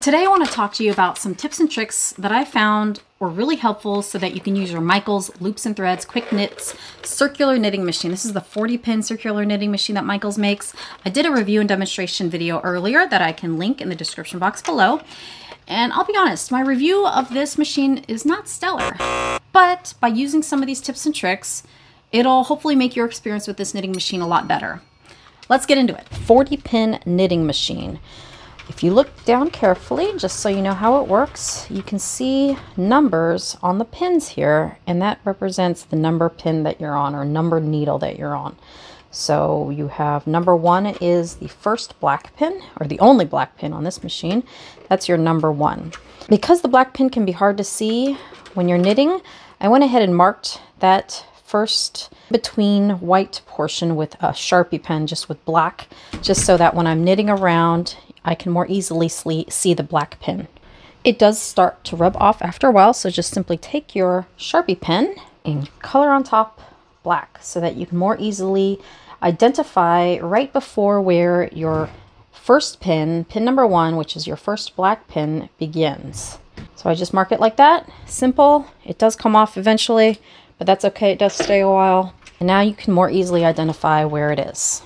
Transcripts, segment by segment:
Today I want to talk to you about some tips and tricks that I found were really helpful so that you can use your Michaels Loops and Threads Quick Knits circular knitting machine. This is the 40 pin circular knitting machine that Michaels makes. I did a review and demonstration video earlier that I can link in the description box below. And I'll be honest, my review of this machine is not stellar, but by using some of these tips and tricks, it'll hopefully make your experience with this knitting machine a lot better. Let's get into it. 40 pin knitting machine. If you look down carefully, just so you know how it works, you can see numbers on the pins here, and that represents the number pin that you're on or number needle that you're on. So you have number one is the first black pin, or the only black pin on this machine. That's your number one. Because the black pin can be hard to see when you're knitting, I went ahead and marked that first between white portion with a Sharpie pen just with black, just so that when I'm knitting around, I can more easily see the black pin. It does start to rub off after a while, so just simply take your Sharpie pen and color on top black so that you can more easily identify right before where your first pin, pin number one, which is your first black pin, begins. So I just mark it like that. Simple. It does come off eventually, but that's okay. It does stay a while. And now you can more easily identify where it is.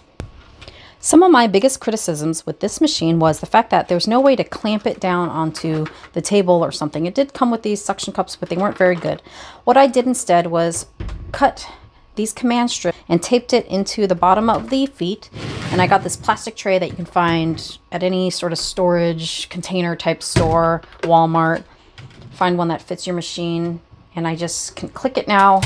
Some of my biggest criticisms with this machine was the fact that there's no way to clamp it down onto the table or something. It did come with these suction cups, but they weren't very good. What I did instead was cut these command strips and taped it into the bottom of the feet. And I got this plastic tray that you can find at any sort of storage container type store, Walmart. Find one that fits your machine. And I just can click it now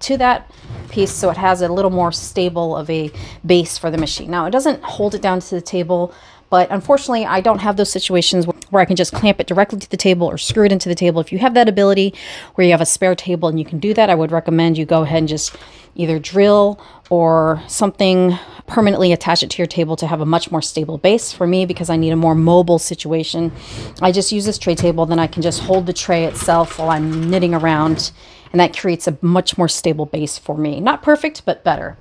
to that piece so it has a little more stable of a base for the machine. Now it doesn't hold it down to the table, but unfortunately I don't have those situations where I can just clamp it directly to the table or screw it into the table. If you have that ability where you have a spare table and you can do that, I would recommend you go ahead and just either drill or something permanently attach it to your table to have a much more stable base for me because I need a more mobile situation. I just use this tray table, then I can just hold the tray itself while I'm knitting around and that creates a much more stable base for me. Not perfect, but better.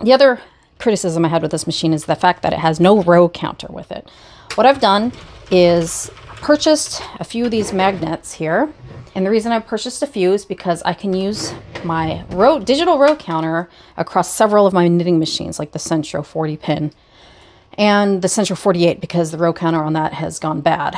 The other criticism I had with this machine is the fact that it has no row counter with it. What I've done is purchased a few of these magnets here. And the reason I purchased a few is because I can use my row, digital row counter across several of my knitting machines, like the Sentro 40 pin and the Sentro 48 because the row counter on that has gone bad.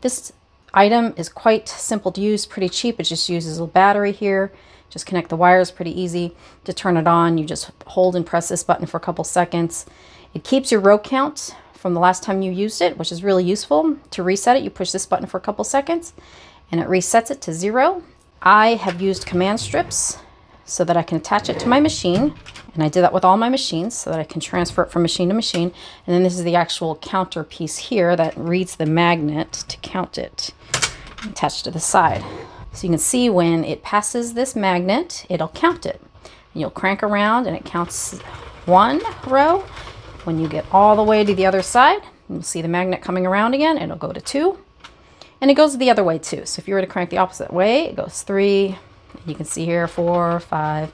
This item is quite simple to use, pretty cheap. It just uses a battery here. Just connect the wires pretty easy. To turn it on, you just hold and press this button for a couple seconds. It keeps your row count from the last time you used it, which is really useful. To reset it, you push this button for a couple seconds and it resets it to zero. I have used command strips so that I can attach it to my machine. And I did that with all my machines so that I can transfer it from machine to machine. And then this is the actual counter piece here that reads the magnet to count it attached to the side. So you can see when it passes this magnet, it'll count it. And you'll crank around and it counts one row. When you get all the way to the other side, you'll see the magnet coming around again. It'll go to two. And it goes the other way too. So if you were to crank the opposite way, it goes three. You can see here four, five.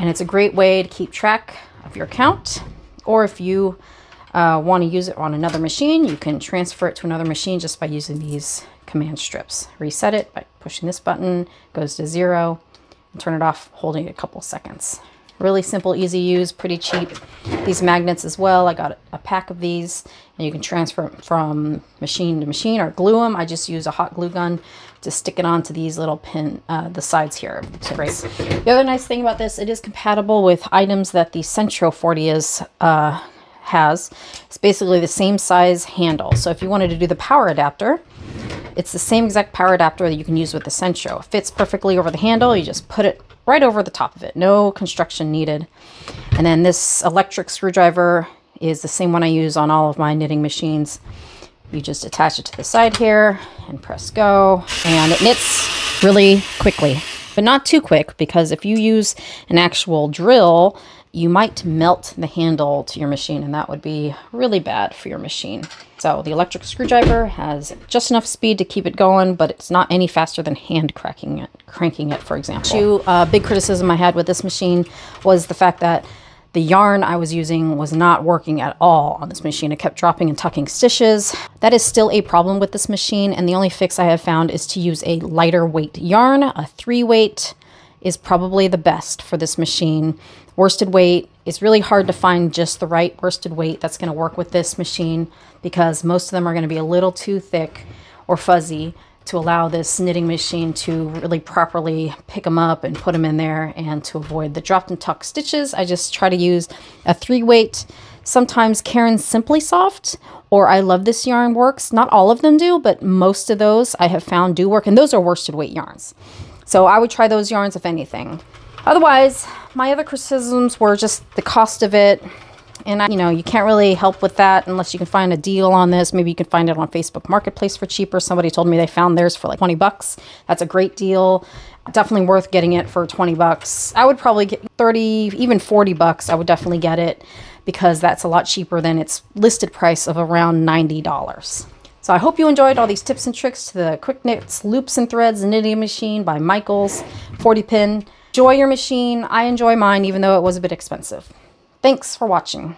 And it's a great way to keep track of your count. Or if you uh, want to use it on another machine, you can transfer it to another machine just by using these command strips. Reset it by pushing this button, goes to zero, and turn it off holding it a couple seconds. Really simple, easy use, pretty cheap. These magnets as well, I got a pack of these and you can transfer from machine to machine or glue them. I just use a hot glue gun to stick it onto these little pin, uh, the sides here. It's great. The other nice thing about this, it is compatible with items that the Sentro 40 is uh, has. It's basically the same size handle. So if you wanted to do the power adapter, it's the same exact power adapter that you can use with the Sentro. It fits perfectly over the handle. You just put it right over the top of it. No construction needed. And then this electric screwdriver is the same one I use on all of my knitting machines. You just attach it to the side here and press go. And it knits really quickly, but not too quick because if you use an actual drill, you might melt the handle to your machine and that would be really bad for your machine. So the electric screwdriver has just enough speed to keep it going, but it's not any faster than hand cracking it, cranking it, for example. Two uh, big criticism I had with this machine was the fact that the yarn I was using was not working at all on this machine. It kept dropping and tucking stitches. That is still a problem with this machine, and the only fix I have found is to use a lighter weight yarn. A three weight is probably the best for this machine. Worsted weight is really hard to find just the right worsted weight that's going to work with this machine because most of them are going to be a little too thick or fuzzy to allow this knitting machine to really properly pick them up and put them in there and to avoid the dropped and tuck stitches. I just try to use a three weight, sometimes Caron Simply Soft or I Love This Yarn works. Not all of them do, but most of those I have found do work and those are worsted weight yarns. So I would try those yarns if anything. Otherwise, my other criticisms were just the cost of it, and I, you know, you can't really help with that unless you can find a deal on this. Maybe you can find it on Facebook Marketplace for cheaper. Somebody told me they found theirs for like 20 bucks. That's a great deal. Definitely worth getting it for 20 bucks. I would probably get 30, even 40 bucks. I would definitely get it because that's a lot cheaper than its listed price of around $90. So I hope you enjoyed all these tips and tricks to the Quick Knits Loops and Threads Knitting Machine by Michaels 40 pin. Enjoy your machine. I enjoy mine even though it was a bit expensive. Thanks for watching.